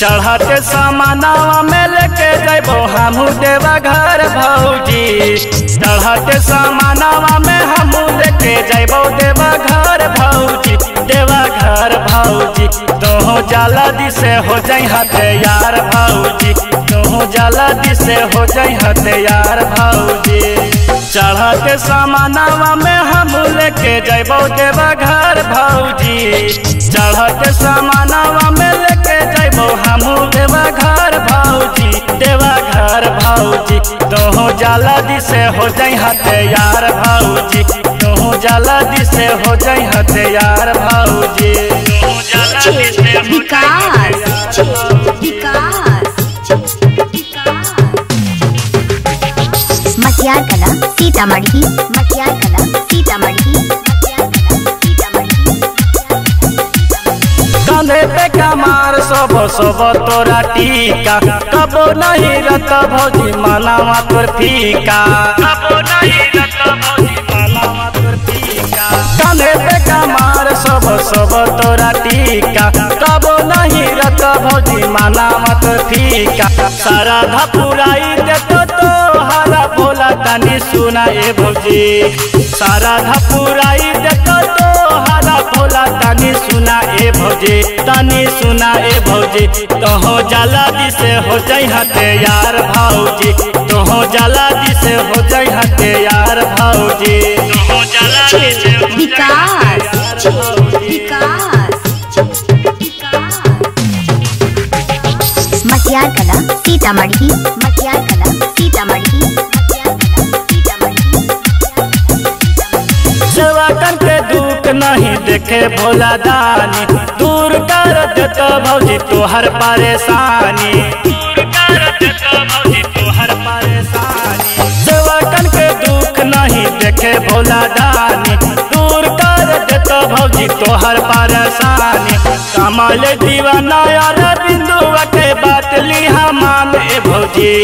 चढ़ते समानावा में लेके जैबो हमू देवा घर भौजी चढ़ते समानावा में हमू लेके जैबो देवा घर भौजी देवा घर भौजी। तोहो जाला दिसे हो जाई हते यार भौजी। तोहो जाला दिसे हो जाई हते यार भौजी। चढ़ते समानावा में हम लेके जैबो देवा घर भौजी। चढ़ते समानावा जाला से हो जाई यार भाऊजी। तोहो जल्दी से हो जाई यार भाऊजी। मटियार कला, सीतामढ़ी, मटियार कला, सीतामढ़ी पे कमार सब सब तोरा टीका। कबो नहीं रत भौजी मनावा तोर फीका। कबो नहीं रत पे कमार सब सब तोरा टीका। कबो नहीं रत भौजी मनावा तोर फीका। सारा धपुराई देतो तो हरा बोला तनी सुना ए भौजी। सारा धपुराई तनी सुना ए भौजी। तोहो जाला दिसे हो जाई हते यार भौजी। तोहो जाला दिसे हो जाई हते यार भौजी। तोहो जाला दिसे हो विकास यार भौजी। विकास। मटियार कला सीतामढ़ी मटियार कला सीतामढ़ी मटियार कला सीतामढ़ी सेवा दुख नहीं। देखे भोला दानी। दूर कर देतो भौजी तोहर परेशानी। दूर कर देतो भौजी तोहर परेशानी। दुख नहीं देखे भोला दानी। दूर कर देतो भौजी तोहर परेशानी। कमल दीवाना यार बिंदुआ के बात लिहा मान ए भौजी।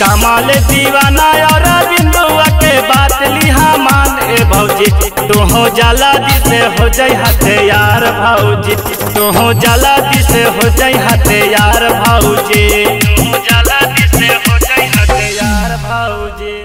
कमल दीवाना यार बिंदुआ बात लिहा मान, ए भौजी। तुह जाला दिसे हो जाय हते यार भौजी। तुह जला दिसे हो जाय हते यार भौजी।